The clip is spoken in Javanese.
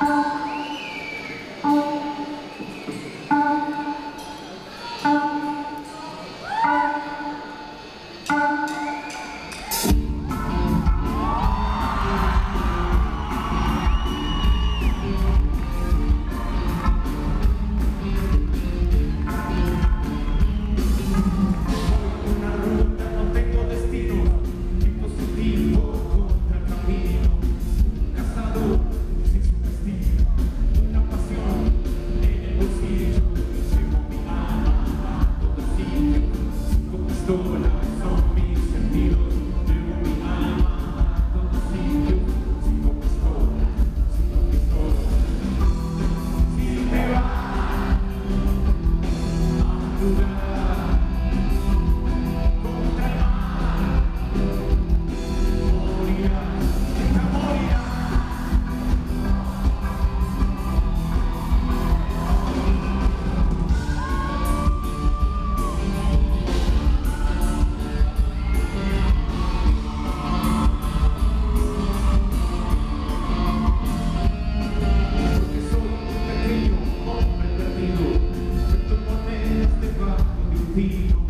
Ay! people